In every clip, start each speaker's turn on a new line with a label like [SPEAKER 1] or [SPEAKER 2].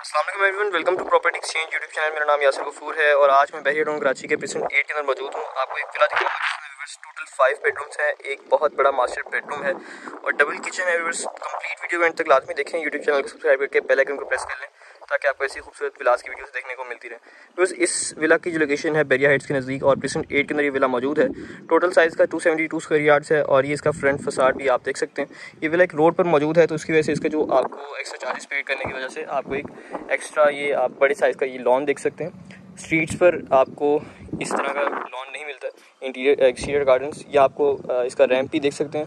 [SPEAKER 1] Aslam welcome to property exchange YouTube channel मेरा नाम यासर गफूर है और आज मैं बहरी हूँ कराची के पिसन एट के अंदर मौजूद हूँ। आपको एक विला दिखाऊँगा टोटल फाइव बेडरूम्स हैं। एक बहुत बड़ा मास्टर बेडरूम है और डबल किचन है। कंप्लीट वीडियो एंड तक लाजमी देखें। यूट्यूब चैनल को सब्सक्राइब करके बेल आइकन को प्रेस कर लें। ताकि आपको ऐसी खूबसूरत विलास की वीडियोस देखने को मिलती रहे। बिकॉज़ इस विला की जो लोकेशन है, बेरिया हाइट्स के नज़दीक और प्रेजेंट एट के अंदर ये विला मौजूद है। टोटल साइज़ का 272 स्क्वायर यार्ड्स है और ये इसका फ्रंट फसाड भी आप देख सकते हैं। ये विला एक रोड पर मौजूद है तो उसकी वजह से इसका जो आपको एक्स्ट्रा चार्जेस पेड करने की वजह से आपको एक एक्स्ट्रा ये आप बड़े साइज़ का ये लॉन देख सकते हैं। स्ट्रीट्स पर आपको इस तरह का लॉन नहीं मिलता इंटीरियर एक्सटीरियर गार्डन्स या आपको इसका रैम्प भी देख सकते हैं।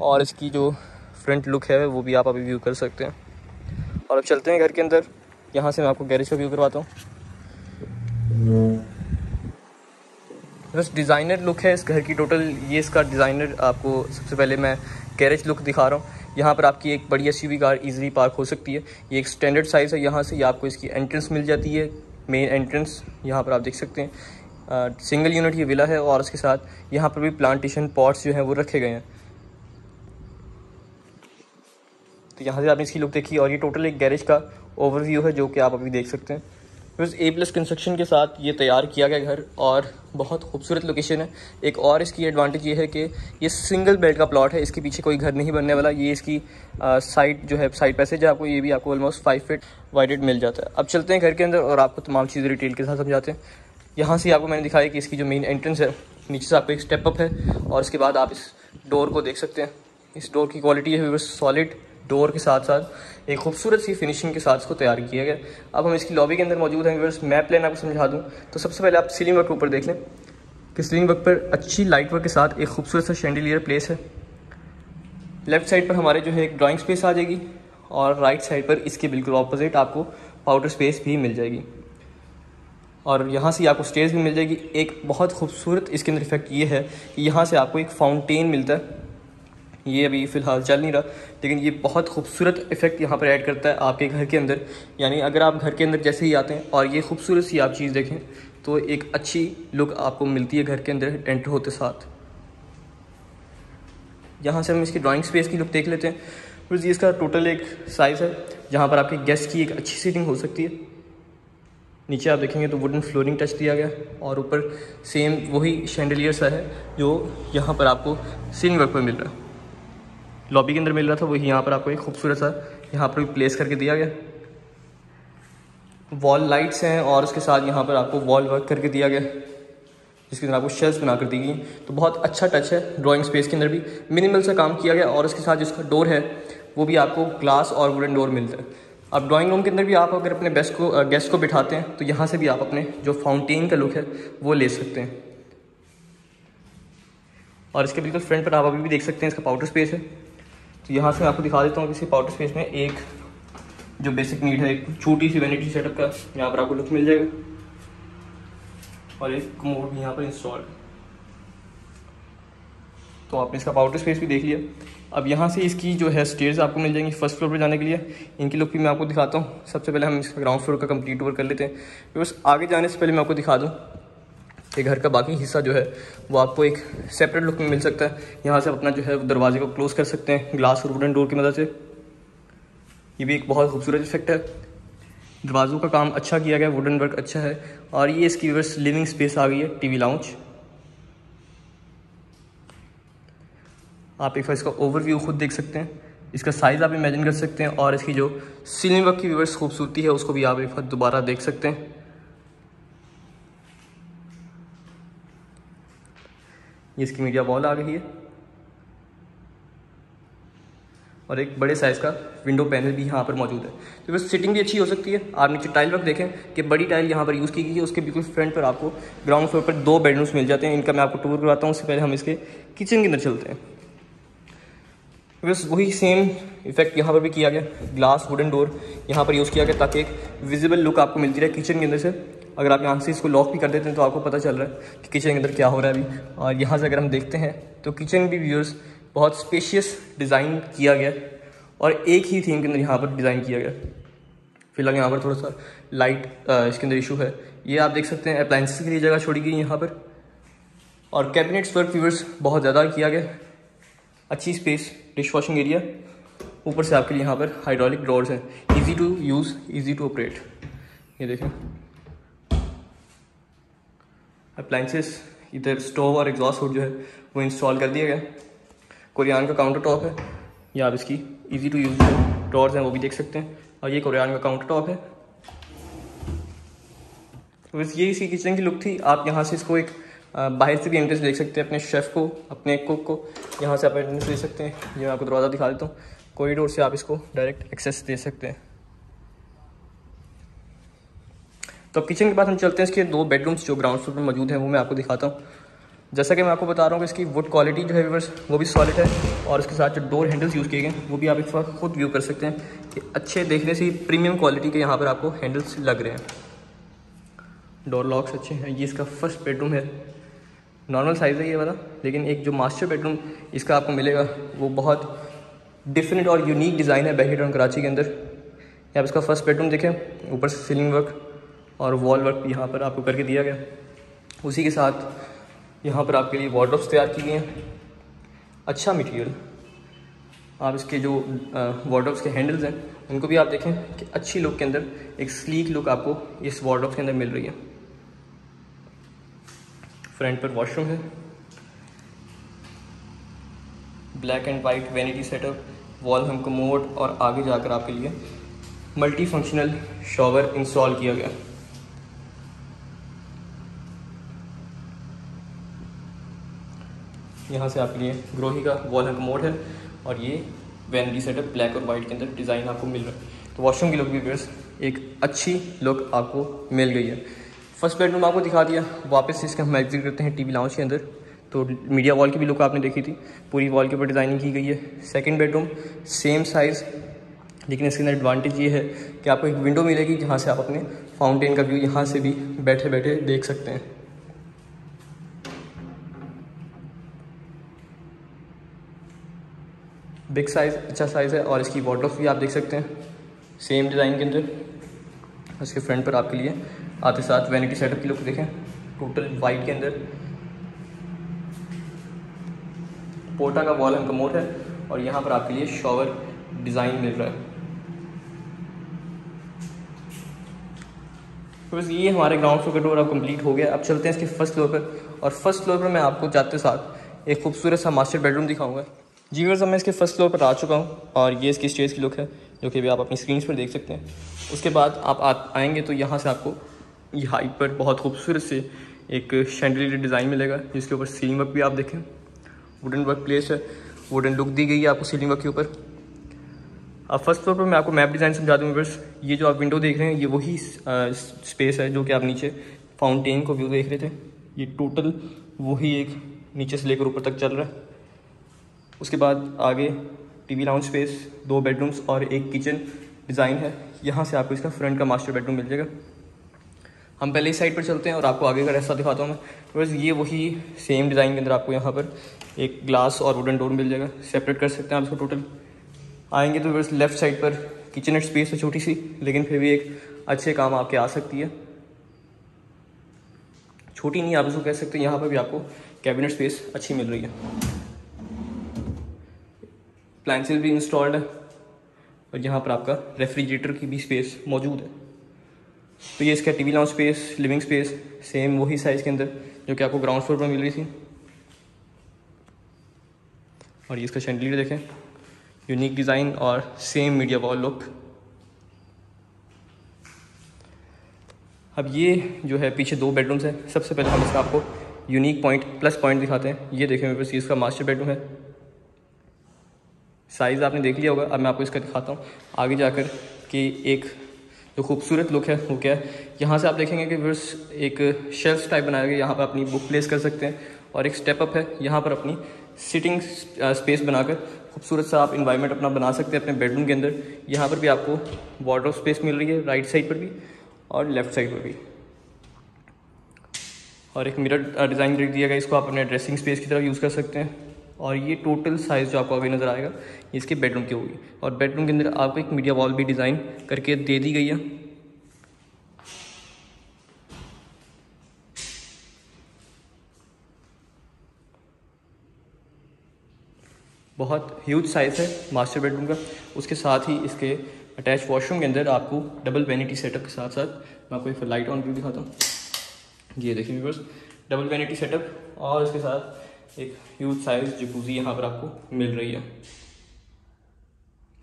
[SPEAKER 1] और इसकी जो फ्रंट लुक है, वो भी आप अभी व्यू कर सकते हैं। और अब चलते हैं घर के अंदर। यहाँ से मैं आपको गैरेज का व्यू करवाता हूँ। बस डिज़ाइनर लुक है इस घर की टोटल ये इसका डिज़ाइनर आपको सबसे पहले मैं गैरेज लुक दिखा रहा हूँ। यहाँ पर आपकी एक बड़ी एस कार इजीली पार्क हो सकती है। ये एक स्टैंडर्ड साइज़ है यहाँ से। ये आपको इसकी एंट्रेंस मिल जाती है। मेन एंट्रेंस यहाँ पर आप देख सकते हैं। सिंगल यूनिट ये विला है और उसके साथ यहाँ पर भी प्लांटेशन पॉट्स जो हैं वो रखे गए हैं। तो यहाँ से आपने इसकी लुक देखी और ये टोटल एक गैरेज का ओवरव्यू है जो कि आप अभी देख सकते हैं। बस ए प्लस कंस्ट्रक्शन के साथ ये तैयार किया गया घर और बहुत खूबसूरत लोकेशन है। एक और इसकी एडवांटेज ये है कि ये सिंगल बेड का प्लॉट है। इसके पीछे कोई घर नहीं बनने वाला। ये इसकी साइड जो है साइड पैसेज है। आपको ये भी आपको ऑलमोस्ट फाइव फिट वाइडेड मिल जाता है। अब चलते हैं घर के अंदर और आपको तमाम चीज़ें डिटेल के साथ समझाते हैं। यहाँ से आपको मैंने दिखाया कि इसकी जो मेन एंट्रेंस है, नीचे से आपको एक स्टेप अप है और उसके बाद आप इस डोर को देख सकते हैं। इस डोर की क्वालिटी है सॉलिड डोर के साथ साथ एक खूबसूरत सी फिनिशिंग के साथ इसको तैयार किया गया। अब हम इसकी लॉबी के अंदर मौजूद हैं व्यूवर्स मैं प्लान आपको समझा दूँ। तो सबसे पहले आप सीलिंग वर्क ऊपर देख लें कि सीलिंग वर्क पर अच्छी लाइट वर्क के साथ एक खूबसूरत सा शेंडिलियर प्लेस है। लेफ़्ट साइड पर हमारे जो है एक ड्राइंग स्पेस आ जाएगी और राइट साइड पर इसके बिल्कुल ऑपोजिट आपको पाउडर स्पेस भी मिल जाएगी। और यहाँ से आपको स्टेज भी मिल जाएगी। एक बहुत खूबसूरत इसके अंदर इफ़ेक्ट ये है कि यहाँ से आपको एक फाउंटेन मिलता है। ये अभी फ़िलहाल चल नहीं रहा, लेकिन ये बहुत खूबसूरत इफ़ेक्ट यहाँ पर ऐड करता है आपके घर के अंदर। यानी अगर आप घर के अंदर जैसे ही आते हैं और ये खूबसूरत सी आप चीज़ देखें तो एक अच्छी लुक आपको मिलती है घर के अंदर एंटर होते साथ। यहाँ से हम इसकी ड्राइंग स्पेस की लुक देख लेते हैं। फिर ये इसका टोटल एक साइज़ है, जहाँ पर आपके गेस्ट की एक अच्छी सीटिंग हो सकती है। नीचे आप देखेंगे तो वुडन फ्लोरिंग टच दिया गया और ऊपर सेम वही शेंडलियर सा है जो यहाँ पर आपको सीन वर्क पर मिल रहा है। लॉबी के अंदर मिल रहा था, वही यहाँ पर आपको एक खूबसूरत सा यहाँ पर प्लेस करके दिया गया। वॉल लाइट्स हैं और उसके साथ यहाँ पर आपको वॉल वर्क करके दिया गया, जिसके अंदर आपको शेल्स बनाकर दी गई। तो बहुत अच्छा टच है ड्राइंग स्पेस के अंदर भी। मिनिमल सा काम किया गया और उसके साथ जिसका डोर है, वो भी आपको ग्लास और वुडन डोर मिलता है। अब ड्राइंग रूम के अंदर भी आप अगर अपने बेस्ट को गेस्ट को बिठाते हैं तो यहाँ से भी आप अपने जो फाउंटेन का लुक है, वो ले सकते हैं। और इसके बिल्कुल फ्रंट पर आप अभी भी देख सकते हैं, इसका पाउडर स्पेस है। तो यहाँ से मैं आपको दिखा देता हूँ किसी पाउडर स्पेस में एक जो बेसिक नीड है, एक छोटी सी वैनिटी सेटअप का, यहाँ पर आपको लुक मिल जाएगा। और एक कमोड भी यहाँ पर इंस्टॉल तो आपने इसका पाउडर स्पेस भी देख लिया। अब यहाँ से इसकी जो है स्टेयर्स आपको मिल जाएँगी फ़र्स्ट फ्लोर पर जाने के लिए। इनकी लुक भी मैं आपको दिखाता हूँ। सबसे पहले हम इसका ग्राउंड फ्लोर का कंप्लीट टूर कर लेते हैं। बस आगे जाने से पहले मैं आपको दिखा दूँ। कि घर का बाकी हिस्सा जो है, वो आपको एक सेपरेट लुक में मिल सकता है। यहाँ से आप अपना जो है, दरवाजे को क्लोज़ कर सकते हैं ग्लास और वुडन डोर की मदद से। ये भी एक बहुत खूबसूरत इफ़ेक्ट है। दरवाज़ों का काम अच्छा किया गया वुडन वर्क अच्छा है। और ये इसकी वर्स लिविंग स्पेस आ गई है टीवी लाउंज आप एक बार इसका ओवरव्यू खुद देख सकते हैं। इसका साइज़ आप इमेजिन कर सकते हैं और इसकी जो सीलिंग वर्क की व्यवर्स खूबसूरती है, उसको भी आप एक बार दोबारा देख सकते हैं। ये इसकी मीडिया वॉल आ गई है। और एक बड़े साइज़ का विंडो पैनल भी यहाँ पर मौजूद है। तो बस सिटिंग भी अच्छी हो सकती है। आप नीचे टाइल वर्क देखें कि बड़ी टाइल यहाँ पर यूज़ की गई है। उसके बिल्कुल फ्रंट पर आपको ग्राउंड फ्लोर पर दो बेडरूम्स मिल जाते हैं। इनका मैं आपको टूर करवाता हूँ। उससे पहले हम इसके किचन के अंदर चलते हैं। बस वही सेम इफ़ेक्ट यहाँ पर भी किया गया। ग्लास वुडन डोर यहाँ पर यूज़ किया गया ताकि एक विजिबल लुक आपको मिलती रहे किचन के अंदर से। अगर आप यहाँ से इसको लॉक भी कर देते हैं तो आपको पता चल रहा है कि किचन के अंदर क्या हो रहा है अभी। और यहाँ से अगर हम देखते हैं तो किचन भी व्यूअर्स बहुत स्पेशियस डिज़ाइन किया गया और एक ही थीम के अंदर यहाँ पर डिज़ाइन किया गया फ़िलहाल यहाँ पर थोड़ा सा लाइट इसके अंदर इशू है। ये आप देख सकते हैं अप्लाइंसिस के लिए जगह छोड़ी गई यहाँ पर। और कैबिनेट्स पर व्यूअर्स बहुत ज़्यादा किया गया अच्छी स्पेस डिश वॉशिंग एरिया ऊपर से आपके लिए यहाँ पर हाइड्रोलिक ड्रॉर्स हैं। Easy to use easy to operate ये देखें। अप्लाइंसेस इधर स्टोव और एग्जॉस्ट हुड जो है, वो इंस्टॉल कर दिया गया। कोरियान का काउंटर टॉप है। या आप इसकी इजी टू यूज़ ड्रॉर्स हैं, वो भी देख सकते हैं। और ये कोरियान का काउंटर टॉप है। तो बस ये इसी किचन की लुक थी। आप यहाँ से इसको एक बाहर से भी एंट्रेंस देख सकते हैं, अपने शेफ़ को, अपने कुक को। यहाँ से आप एंट्रेंस दे सकते हैं। ये मैं आपको दरवाज़ा दिखा देता हूँ। कॉरिडोर से आप इसको डायरेक्ट एक्सेस दे सकते हैं। तो किचन के बाद हम चलते हैं, इसके दो बेडरूम्स जो ग्राउंड फ्लोर पर मौजूद हैं, वो मैं आपको दिखाता हूँ। जैसा कि मैं आपको बता रहा हूँ कि इसकी वुड क्वालिटी जो है व्यूवर्स वो भी सॉलिड है और इसके साथ जो डोर हैंडल्स यूज़ किए गए वो भी आप इस वक्त खुद व्यू कर सकते हैं कि अच्छे देखने से प्रीमियम क्वालिटी के यहाँ पर आपको हैंडल्स लग रहे हैं। डोर लॉक्स अच्छे हैं, ये इसका फ़र्स्ट बेडरूम है। नॉर्मल साइज़ है ये वाला, लेकिन एक जो मास्टर बेडरूम इसका आपको मिलेगा, वो बहुत डिफरेंट और यूनिक डिज़ाइन है बैही टाउन कराची के अंदर। यहाँ इसका फ़र्स्ट बेडरूम देखें, ऊपर से सीलिंग वर्क और वॉल वर्क यहाँ पर आपको करके दिया गया। उसी के साथ यहाँ पर आपके लिए वार्ड्रोप्स तैयार की गई हैं। अच्छा मटेरियल आप इसके जो वार्ड्रोप्स के हैंडल्स हैं, उनको भी आप देखें कि अच्छी लुक के अंदर, एक स्लीक लुक आपको इस वार्ड्रोप्स के अंदर मिल रही है। फ्रंट पर वॉशरूम है। Black and white vanity setup wall हम कमोड और आगे जाकर आपके लिए मल्टी फंक्शनल शॉवर इंस्टॉल किया गया। यहाँ से आपके लिए ग्रोही का वॉल है कमोड है और ये वैनिटी सेटअप ब्लैक और वाइट के अंदर डिज़ाइन आपको मिल रहा है। तो वॉशरूम की लुक भी बेस एक अच्छी लुक आपको मिल गई है। फ़र्स्ट बेडरूम आपको दिखा दिया, वापस इसका हम एग्जिट करते हैं टीवी लाउंज के अंदर। तो मीडिया वॉल की भी लुक आपने देखी थी, पूरी वॉल के ऊपर डिज़ाइनिंग की गई है। सेकंड बेडरूम सेम साइज़ लेकिन इसके अंदर एडवांटेज ये है कि आपको एक विंडो मिलेगी जहाँ से आप अपने फाउंटेन का व्यू यहाँ से भी बैठे बैठे देख सकते हैं। बिग साइज़ अच्छा साइज़ है और इसकी वाटर भी आप देख सकते हैं। सेम डिज़ाइन के अंदर। इसके फ्रंट पर आपके लिए आते साथ वैनिटी सेटअप की लुक देखें। टोटल वाइट के अंदर। पोटा का वॉल कमोट है और यहाँ पर आपके लिए शॉवर डिज़ाइन मिल रहा है। तो बस ये हमारे ग्राउंड फ्लोर का डोर अब कंप्लीट हो गया। अब चलते हैं इसके फ़र्स्ट फ्लोर पर और फ़र्स्ट फ्लोर पर मैं आपको जाते साथ एक खूबसूरत सा मास्टर बेडरूम दिखाऊँगा। जी वर्स मैं इसके फ़र्स्ट फ्लोर पर आ चुका हूँ, और ये इसकी स्टेज की लुक है, जो कि अभी आप अपनी स्क्रीन पर देख सकते हैं, उसके बाद आप आएँगे तो यहाँ से आपको ये हाइट पर बहुत खूबसूरत से एक शैंडली डिज़ाइन मिलेगा, जिसके ऊपर सीलिंग वर्क भी आप देखें। वुडन वर्क प्लेस है वुडन लुक दी गई है आपको सीलिंग वर्क के ऊपर। अब फ़र्स्ट फ्लोर पर मैं आपको मैप डिज़ाइन समझा दूँ बस ये जो आप विंडो देख रहे हैं, ये वही स्पेस है जो कि आप नीचे फाउंटेन को व्यू देख रहे थे। ये टोटल वही एक नीचे से लेकर ऊपर तक चल रहा है। उसके बाद आगे टीवी लाउंज स्पेस दो बेडरूम्स और एक किचन डिज़ाइन है। यहाँ से आपको इसका फ्रंट का मास्टर बेडरूम मिल जाएगा। हम पहले इस साइड पर चलते हैं और आपको आगे का रास्ता दिखाता हूँ मैं। बस ये वही सेम डिज़ाइन के अंदर आपको यहाँ पर एक ग्लास और वुडन डोर मिल जाएगा। सेपरेट कर सकते हैं आप इसको टोटल आएँगे तो बस लेफ़्ट साइड पर किचन एट स्पेस है छोटी सी, लेकिन फिर भी एक अच्छे काम आपके आ सकती है। छोटी नहीं, आप इसको कह सकते यहाँ पर भी आपको कैबिनेट स्पेस अच्छी मिल रही है। अप्लाइंसेज भी इंस्टॉल्ड है। और यहाँ पर आपका रेफ्रिजरेटर की भी स्पेस मौजूद है। तो ये इसका TV lounge space living space same वही साइज़ के अंदर जो कि आपको ग्राउंड फ्लोर पर मिल रही थी। और ये इसका शेंडलीर देखें। यूनिक डिज़ाइन और सेम मीडिया वॉल लुक अब ये जो है पीछे दो बेडरूम्स हैं। सबसे पहले हम इसका आपको यूनिक पॉइंट प्लस पॉइंट दिखाते हैं। ये देखें मेरे पास इसका मास्टर बेडरूम है। साइज़ आपने देख लिया होगा, अब मैं आपको इसका दिखाता हूँ। आगे जाकर कि एक जो खूबसूरत लुक है, वो क्या है? यहाँ से आप देखेंगे कि बस एक शेल्फ टाइप बनाया गया यहाँ पर अपनी बुक प्लेस कर सकते हैं और एक स्टेप अप है, यहाँ पर अपनी सिटिंग स्पेस बनाकर खूबसूरत सा आप इन्वायरमेंट अपना बना सकते हैं अपने बेडरूम के अंदर। यहाँ पर भी आपको वाटर स्पेस मिल रही है राइट साइड पर भी और लेफ़्ट साइड पर भी। और एक मिरर डिज़ाइन दिया गया इसको आप अपने ड्रेसिंग स्पेस की तरफ़ यूज़ कर सकते हैं। और ये टोटल साइज़ जो आपको अभी नज़र आएगा इसके बेडरूम की होगी। और बेडरूम के अंदर आपको एक मीडिया वॉल भी डिज़ाइन करके दे दी गई है। बहुत ह्यूज साइज़ है मास्टर बेडरूम का। उसके साथ ही इसके अटैच वॉशरूम के अंदर आपको डबल वेनिटी सेटअप के साथ साथ मैं आपको एक लाइट ऑन व्यू दिखाता हूँ। ये देखिए व्यूवर्स डबल वेनिटी सेटअप और इसके साथ एक ह्यूज साइज़ जकूजी यहाँ पर आपको मिल रही है।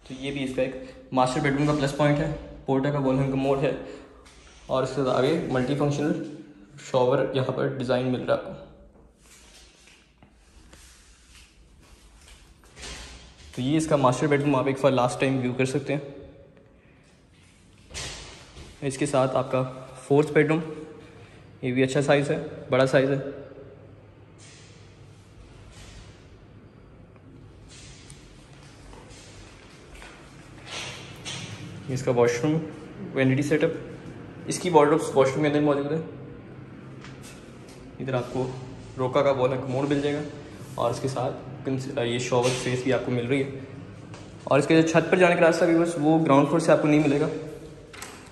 [SPEAKER 1] तो ये भी इसका एक मास्टर बेडरूम का प्लस पॉइंट है पोर्टा का वॉल्यूम का मोड है और इसके साथ आगे मल्टी फंक्शनल शॉवर यहाँ पर डिज़ाइन मिल रहा है तो ये इसका मास्टर बेडरूम आप एक बार लास्ट टाइम व्यू कर सकते हैं। इसके साथ आपका फोर्थ बेडरूम ये भी अच्छा साइज़ है, बड़ा साइज़ है। इसका वॉशरूम वेनिटी सेटअप इसकी बॉर्डर वॉशरूम के अंदर मौजूद है। इधर आपको रोका का बॉल मोड मिल जाएगा और इसके साथ ये शॉवर स्पेस भी आपको मिल रही है। और इसके छत पर जाने का रास्ता भी बस वो ग्राउंड फ्लोर से आपको नहीं मिलेगा।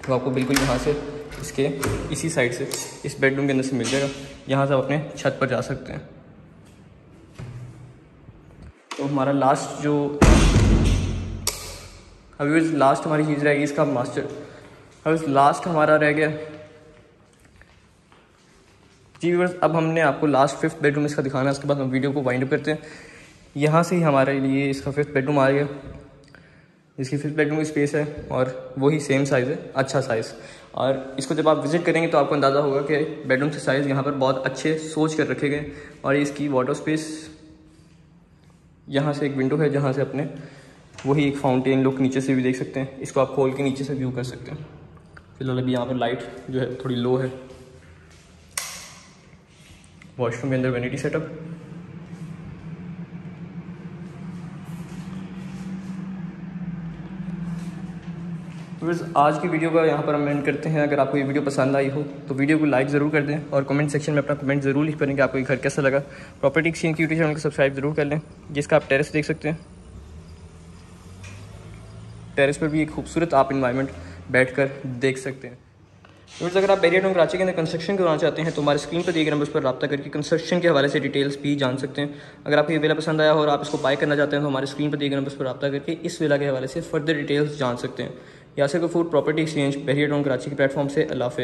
[SPEAKER 1] तो आपको बिल्कुल यहाँ से इसके इसी साइड से, इस बेडरूम के अंदर से मिल जाएगा। यहाँ से आप अपने छत पर जा सकते हैं। तो हमारा लास्ट जो अभी लास्ट हमारी चीज़ रहेगी, इसका मास्टर अभी लास्ट हमारा रह गया, जी व्यूवर्स अब हमने आपको लास्ट फिफ्थ बेडरूम इसका दिखाना है, उसके बाद हम वीडियो को वाइंड अप करते हैं। यहाँ से ही हमारे लिए इसका फिफ्थ बेडरूम आ गया। इसकी फिफ्थ बेडरूम की स्पेस है और वही सेम साइज़ है अच्छा साइज़ और इसको जब आप विज़िट करेंगे तो आपको अंदाज़ा होगा कि बेडरूम के साइज़ यहाँ पर बहुत अच्छे सोच कर रखे गए और इसकी वाटर स्पेस यहाँ से एक विंडो है जहाँ से अपने वही एक फाउंटेन लुक नीचे से भी देख सकते हैं। इसको आप खोल के नीचे से व्यू कर सकते हैं। फ़िलहाल अभी यहाँ पर लाइट जो है थोड़ी लो है। वॉशरूम के अंदर वेनिटी सेटअप बस आज की वीडियो का यहाँ पर हम एंड करते हैं। अगर आपको ये वीडियो पसंद आई हो तो वीडियो को लाइक ज़रूर कर दें और कमेंट सेक्शन में अपना कमेंट ज़रूर लिख करें कि आपको ये घर कैसा लगा। प्रॉपर्टी एक्सचेंज की यूट्यूब चैनल को सब्सक्राइब ज़रूर कर लें, जिसका आप टेरेस देख सकते हैं। टेरेस पर भी एक खूबसूरत आप इन्वायरमेंट बैठ कर देख सकते हैं। फ्रेंड्स अगर आप बैरियर टाउन कराची के अंदर कंस्ट्रक्शन करवाना चाहते हैं तो हमारे स्क्रीन पर दिए गए नंबर पर रब्ता करके कंस्ट्रक्शन के हवाले से डिटेल्स भी जान सकते हैं। अगर आपको ये वेला पसंद आया और आप इसको बाय करना चाहते हैं तो हमारे स्क्रीन पर दिए गए नंबर पर रब्ता करके इस वेला के हवाले से फर्दर डिटेल्स जान सकते हैं। यासर फ़ूड property exchange Bahria town Karachi के प्लेटफॉर्म से। हाफ़